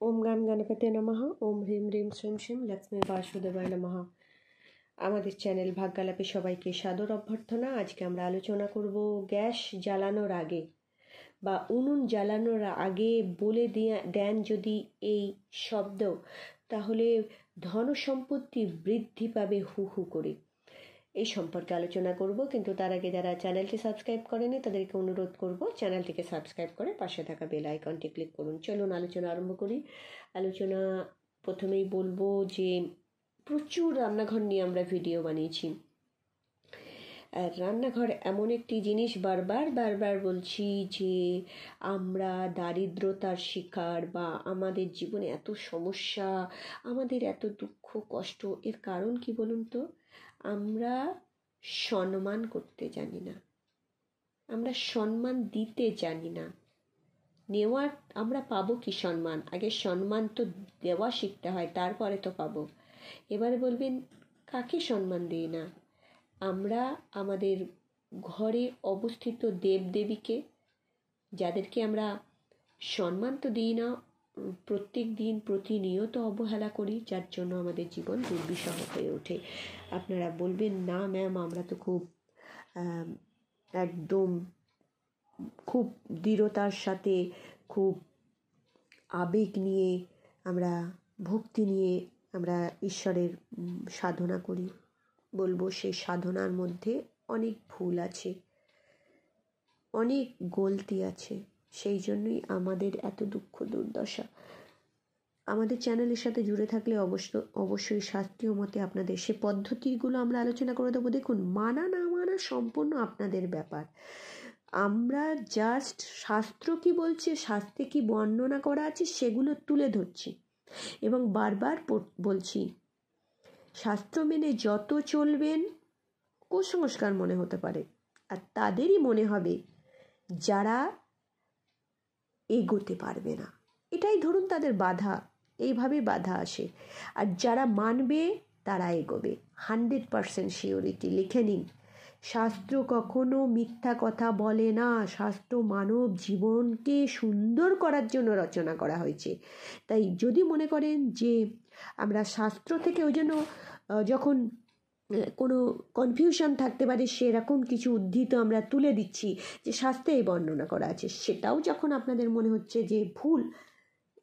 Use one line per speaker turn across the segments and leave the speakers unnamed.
ওম গান গণপতি নমঃ ওম হ্রিম হ্রিম শ্রীম শ্রীম লক্ষ্মী বাসুদেবায় নমঃ আমাদের চ্যানেল ভাগ্যালাপে সবাইকে সাদর অভ্যর্থনা। আজকে আমরা আলোচনা করব গ্যাস জ্বালানোর আগে বা উনুন জ্বালানোর আগে বলে দেন যদি এই শব্দ, তাহলে ধন সম্পত্তি বৃদ্ধি পাবে হু হু করে। এই সম্পর্কে আলোচনা করব। কিন্তু তার আগে যারা চ্যানেলটি সাবস্ক্রাইব করেনি, তাদেরকে অনুরোধ করব চ্যানেলটিকে সাবস্ক্রাইব করে পাশে থাকা বেল আইকনটি ক্লিক করুন। চলুন আলোচনা আরম্ভ করি। আলোচনা প্রথমেই বলব যে প্রচুর রান্নাঘর নিয়ে আমরা ভিডিও বানিয়েছি। আর রান্নাঘর এমন একটি জিনিস বারবার বারবার বলছি যে আমরা দারিদ্রতার শিকার বা আমাদের জীবনে এত সমস্যা, আমাদের এত দুঃখ, কষ্ট, এর কারণ কি বলুন তো? আমরা সম্মান করতে জানি না। আমরা সম্মান দিতে জানি না। নেওয়ার, আমরা পাবো কি সম্মান? আগে সম্মান তো দেওয়া শিখতে হয়, তারপরে তো পাবো। এবারে বলবেন, কাকে সম্মান দিই না? আমরা আমাদের ঘরে অবস্থিত দেবদেবীকে, যাদেরকে আমরা সম্মান তো দিই না প্রত্যেক দিন প্রতিনিয়ত অবহেলা করি, যার জন্য আমাদের জীবন দুর্বিষহ হয়ে ওঠে। আপনারা বলবেন, না ম্যাম আমরা তো খুব একদম খুব দৃঢ়তার সাথে, খুব আবেগ নিয়ে আমরা, ভক্তি নিয়ে আমরা ঈশ্বরের সাধনা করি। বলব সেই সাধনার মধ্যে অনেক ভুল আছে, অনেক গলতি আছে। সেই জন্যই আমাদের এত দুঃখ, দুর্দশা। আমাদের চ্যানেলের সাথে জুড়ে থাকলে অবশ্য, অবশ্যই শাস্ত্রীয় মতে আপনাদের সে পদ্ধতিগুলো আমরা আলোচনা করে দেবো। দেখুন, মানা না মানা সম্পূর্ণ আপনাদের ব্যাপার। আমরা জাস্ট শাস্ত্র কি বলছে, শাস্ত্রে কি বর্ণনা করা আছে, সেগুলো তুলে ধরছি। এবং বারবার বলছি, শাস্ত্র মেনে যত চলবেন, কুসংস্কার মনে হতে পারে। আর তাদেরই মনে হবে, যারা এগোতে পারবে না। এটাই ধরুন তাদের বাধা। এইভাবে বাধা আসে। আর যারা মানবে, তারা এগোবে। হান্ড্রেড পারসেন্ট শিওরিটি লিখে নিন। শাস্ত্র কখনো মিথ্যা কথা বলে না। শাস্ত্র মানব জীবনকে সুন্দর করার জন্য রচনা করা হয়েছে। তাই যদি মনে করেন যে আমরা শাস্ত্র থেকে ওই জন্য যখন কোনো কনফিউশন থাকতে পারে, সেরকম কিছু উদ্ধৃত আমরা তুলে দিচ্ছি যে শাস্ত্রে বর্ণনা করা আছে। সেটাও যখন আপনাদের মনে হচ্ছে যে ভুল,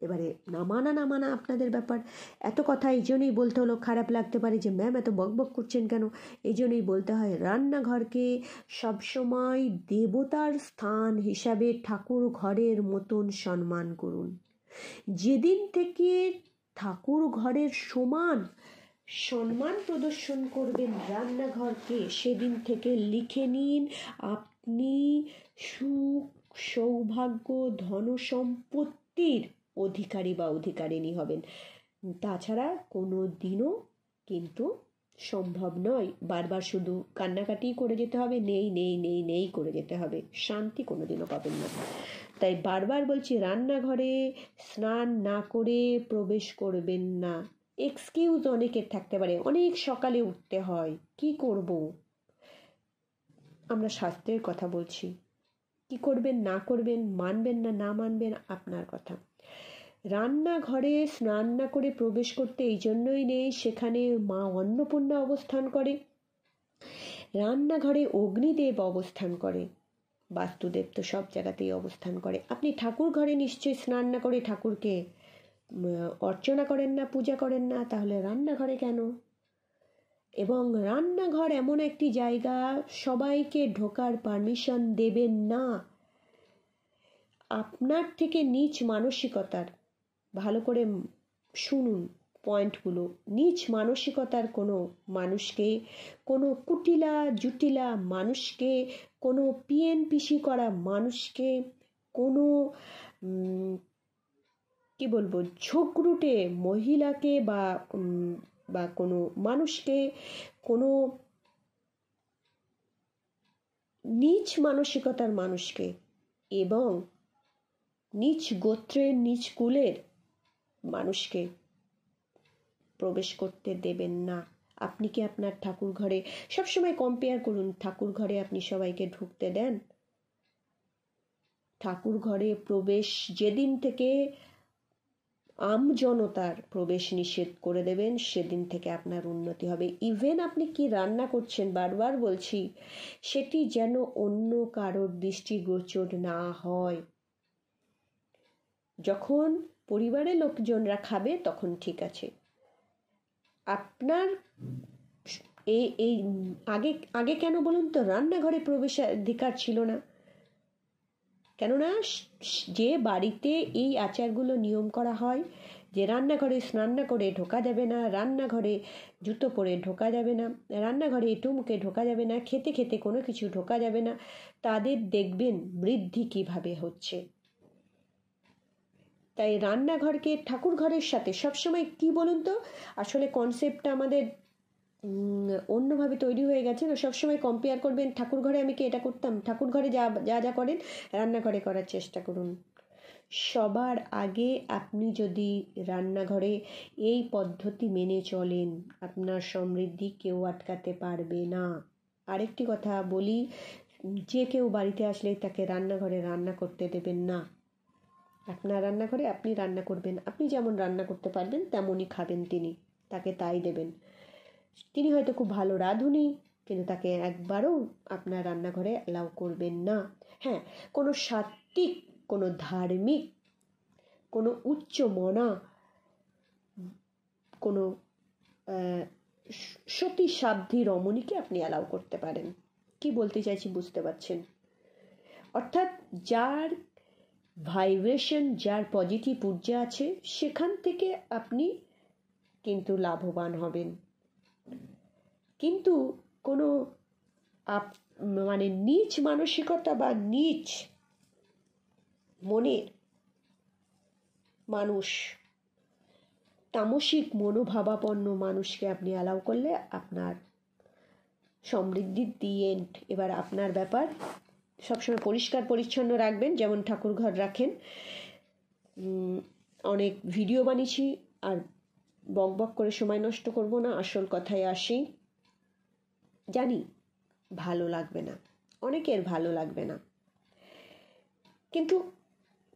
এবারে না মানা না মানা আপনাদের ব্যাপার। এত কথা এই জন্যই বলতে হলো, খারাপ লাগতে পারে যে ম্যাম এত বক বক করছেন কেন? এই জন্যই বলতে হয় রান্নাঘরকে সবসময় দেবতার স্থান হিসাবে ঠাকুর ঘরের মতন সম্মান করুন। যেদিন থেকে ঠাকুর ঘরের সমান সম্মান প্রদর্শন করবেন রান্নাঘরকে। সেদিন থেকে লিখে নিন, আপনি সুখ, সৌভাগ্য, ধন সম্পত্তির অধিকারী বা অধিকারিণী হবেন। তাছাড়া কোনো দিনও কিন্তু সম্ভব নয়। বারবার শুধু কান্নাকাটি করে যেতে হবে, নেই নেই নেই নেই করে যেতে হবে। শান্তি কোনো দিনও পাবেন না। তাই বারবার বলছি, রান্নাঘরে স্নান না করে প্রবেশ করবেন না। এক্সকিউজ অনেকের থাকতে পারে। অনেক সকালে উঠতে হয়। কি করব? আমরা স্বাস্থ্যের কথা বলছি। কি করবেন, না করবেন, মানবেন না না মানবেন, আপনার কথা। রান্নাঘরে স্নান না করে প্রবেশ করতে এই জন্যই নেই, সেখানে মা অন্নপূর্ণা অবস্থান করে। রান্নাঘরে অগ্নিদেব অবস্থান করে। বাস্তুদেব তো সব জায়গাতেই অবস্থান করে। আপনি ঠাকুর ঘরে নিশ্চয়ই স্নান না করে ঠাকুরকে অর্চনা করেন না, পূজা করেন না, তাহলে রান্নাঘরে কেন? এবং রান্নাঘর এমন একটি জায়গা, সবাইকে ঢোকার পারমিশন দেবেন না। আপনার থেকে নিচ মানসিকতার, ভালো করে শুনুন পয়েন্টগুলো নিচ মানসিকতার কোনো মানুষকে, কোনো কুটিলা জুটিলা মানুষকে, কোনো পিএনপিসি করা মানুষকে, কোনো কি বলব, ঝোঁকরুটে মহিলাকে বা বা কোনো মানুষকে কোনো নিচ মানসিকতার মানুষকে এবং নিচ গোত্রের, নিচ কুলের মানুষকে প্রবেশ করতে দেবেন না। আপনি কি আপনার ঠাকুর ঘরে সবসময় কম্পেয়ার করুন ঠাকুর ঘরে আপনি সবাইকে ঢুকতে দেন? ঠাকুর ঘরে প্রবেশ যেদিন থেকে আমজনতার প্রবেশ নিষেধ করে দেবেন, সেদিন থেকে আপনার উন্নতি হবে। ইভেন আপনি কি রান্না করছেন? বারবার বলছি, সেটি যেন অন্য কারোর দৃষ্টিগোচর না হয়। যখন পরিবারের লোকজনরা খাবে, তখন ঠিক আছে। আপনার এই এই, আগে আগে কেন বলুন তো? রান্নাঘরে প্রবেশাধিকার ছিল না। কেননা যে বাড়িতে এই আচারগুলো নিয়ম করা হয়, যে রান্নাঘরে স্নান না করে ঢোকা যাবে না, রান্নাঘরে জুতো পরে ঢোকা যাবে না, রান্নাঘরে এটু মুখে ঢোকা যাবে না, খেতে খেতে কোনো কিছু ঢোকা যাবে না, তাদের দেখবেন বৃদ্ধি কীভাবে হচ্ছে। তাই রান্নাঘরকে ঠাকুর ঘরের সাথে সবসময় কি বলুন তো? আসলে কনসেপ্টটা আমাদের অন্যভাবে তৈরি হয়ে গেছে। না সবসময় কম্পেয়ার করবেন, ঠাকুর ঘরে আমি কি এটা করতাম? ঠাকুর ঘরে যা যা যা করেন, রান্নাঘরে করার চেষ্টা করুন। সবার আগে আপনি যদি রান্নাঘরে এই পদ্ধতি মেনে চলেন, আপনার সমৃদ্ধি কেউ আটকাতে পারবে না। আরেকটি কথা বলি, যে কেউ বাড়িতে আসলে তাকে রান্নাঘরে রান্না করতে দেবেন না। আপনার রান্নাঘরে আপনি রান্না করবেন, আপনি যেমন রান্না করতে পারবেন, তেমনই খাবেন তিনি, তাকে তাই দেবেন। তিনি হয়তো খুব ভালো রাঁধুনি, কিন্তু তাকে একবারও আপনার রান্নাঘরে অ্যালাউ করবেন না। হ্যাঁ কোনো সাত্ত্বিক, কোনো ধার্মিক, কোনো উচ্চ মনা, কোনো সতী সাধ্যী রমণীকে আপনি অ্যালাউ করতে পারেন। কি বলতে চাইছি বুঝতে পারছেন? অর্থাৎ যার ভাইব্রেশন যার পজিটিভ ঊর্জা আছে, সেখান থেকে আপনি কিন্তু লাভবান হবেন। কিন্তু কোনো আপ মানে নিচ মানসিকতা বা নিচ মনের মানুষ, তামসিক মনোভাবাপন্ন মানুষকে আপনি অ্যালাউ করলে আপনার সমৃদ্ধির দি এন্ড এবার আপনার ব্যাপার সবসময় পরিষ্কার পরিচ্ছন্ন রাখবেন, যেমন ঠাকুর ঘর রাখেন। অনেক ভিডিও বানিয়েছি, আর বক বক করে সময় নষ্ট করব না, আসল কথায় আসি। জানি, ভালো লাগবে না। অনেকের ভালো লাগবে না। কিন্তু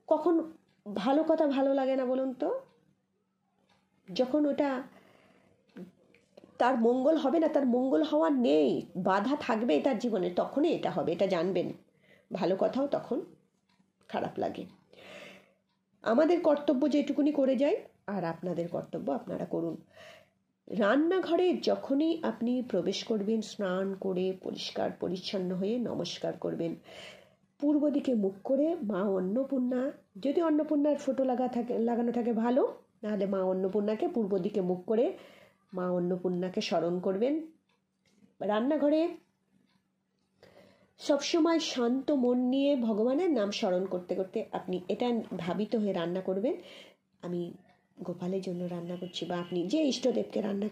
কখন ভালো কথা ভালো লাগে না বলুন তো? যখন ওটা তার মঙ্গল হবে না, তার মঙ্গল হওয়ার নেই, বাধা থাকবে তার জীবনে, তখনই এটা হবে, এটা জানবেন। ভালো কথাও তখন খারাপ লাগে। আমাদের কর্তব্য যেটুকুনি করে যাই আর আপনাদের কর্তব্য আপনারা করুন। রান্নাঘরে যখনই আপনি প্রবেশ করবেন, স্নান করে পরিষ্কার পরিচ্ছন্ন হয়ে নমস্কার করবেন। পূর্ব দিকে মুখ করে মা অন্নপূর্ণা, যদি অন্নপূর্ণার ফটো লাগা থাকে, লাগানো থাকে ভালো, নাহলে মা অন্নপূর্ণাকে পূর্ব দিকে মুখ করে মা অন্নপূর্ণাকে স্মরণ করবেন। রান্নাঘরে সবসময় শান্ত মন নিয়ে ভগবানের নাম স্মরণ করতে করতে আপনি এটা ভাবিত হয়ে রান্না করবেন। আমি গোপালের জন্য রান্না করছি বা আপনি যে ইষ্টদেবকে রান্না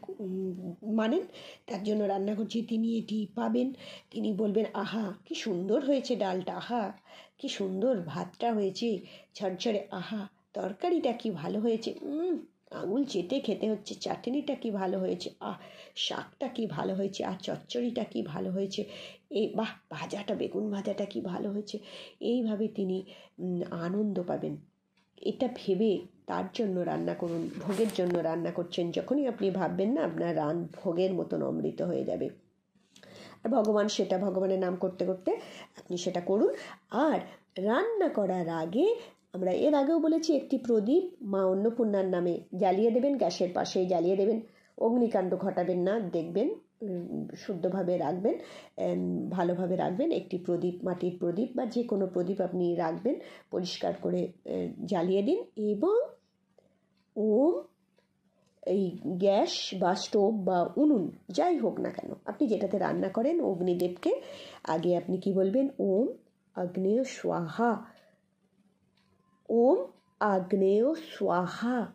মানেন, তার জন্য রান্না করছি, তিনি এটি পাবেন, তিনি বলবেন, আহা, কি সুন্দর হয়েছে ডালটা, আহা, কি সুন্দর ভাতটা হয়েছে, ঝরঝরে, আহা, তরকারিটা কি ভালো হয়েছে আঙুল চেটে খেতে হচ্ছে, চাটনিটা কি ভালো হয়েছে, আহ, শাকটা কি ভালো হয়েছে, আর চচ্চড়িটা কি ভালো হয়েছে এই বাহ, ভাজাটা, বেগুন ভাজাটা কি ভালো হয়েছে? এইভাবে তিনি আনন্দ পাবেন। এটা ভেবে তার জন্য রান্না করুন, ভোগের জন্য রান্না করছেন, যখনই আপনি ভাববেন না আপনার রান ভোগের মতন অমৃত হয়ে যাবে। আর ভগবান সেটা ভগবানের নাম করতে করতে আপনি সেটা করুন। আর রান্না করার আগে আমরা এর আগেও বলেছি, একটি প্রদীপ মা অন্নপূর্ণার নামে জ্বালিয়ে দেবেন, গ্যাসের পাশে জ্বালিয়ে দেবেন। অগ্নিকাণ্ড ঘটাবেন না, দেখবেন শুদ্ধভাবে রাখবেন ভালোভাবে রাখবেন। একটি প্রদীপ, মাটির প্রদীপ বা যে কোনো প্রদীপ আপনি রাখবেন, পরিষ্কার করে জ্বালিয়ে দিন এবং ওম, এই গ্যাস, বা স্টোভ, বা উনুন, যাই হোক না কেন, আপনি যেটাতে রান্না করেন অগ্নিদেবকে, আগে আপনি কি বলবেন? ওম, আগ্নেয় স্বাহা। ওম, আগ্নেয় স্বাহা।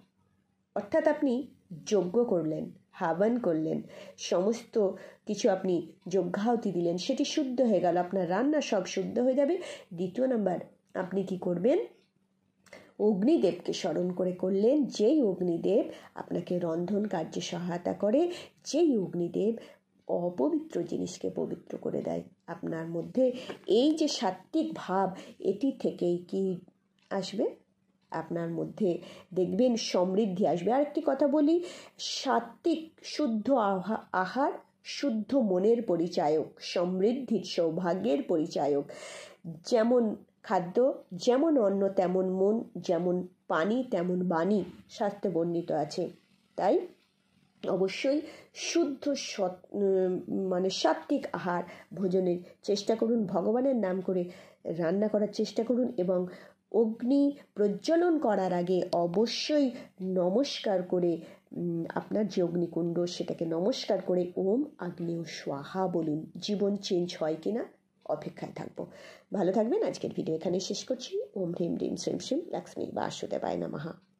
অর্থাৎ আপনি যজ্ঞ করলেন, হাবান করলেন, সমস্ত কিছু আপনি যজ্ঞাহতি দিলেন, সেটি শুদ্ধ হয়ে গেল, আপনার রান্না সব শুদ্ধ হয়ে যাবে। দ্বিতীয় নাম্বার, আপনি কি করবেন? অগ্নিদেবকে স্মরণ করে করলেন, যেই অগ্নিদেব আপনাকে রন্ধন কার্যে সহায়তা করে, যেই অগ্নিদেব অপবিত্র জিনিসকে পবিত্র করে দেয়। আপনার মধ্যে এই যে সাত্ত্বিক ভাব, এটি থেকেই কি আসবে? আপনার মধ্যে দেখবেন সমৃদ্ধি আসবে। আরেকটি কথা বলি সাত্বিক শুদ্ধ আহার, শুদ্ধ মনের পরিচায়ক, সমৃদ্ধির সৌভাগ্যের পরিচায়ক। যেমন খাদ্য যেমন অন্ন, তেমন মন, যেমন পানি, তেমন বাণী শাস্ত্রে বর্ণিত আছে। তাই অবশ্যই শুদ্ধ সৎ মানে সাত্বিক আহার ভোজনের চেষ্টা করুন, ভগবানের নাম করে রান্না করার চেষ্টা করুন এবং অগ্নি প্রজ্বলন করার আগে অবশ্যই নমস্কার করে আপনার যে অগ্নিকুণ্ড সেটাকে নমস্কার করে ওম আগ্নেয় স্বাহা বলুন। জীবন চেঞ্জ হয় কিনা? অপেক্ষায় থাকব। ভালো থাকবেন। আজকের ভিডিও এখানে শেষ করছি। ওম হ্রিম রিম শ্রীম শ্রীম। লক্ষ্মী বাসুদেবায় নমঃ।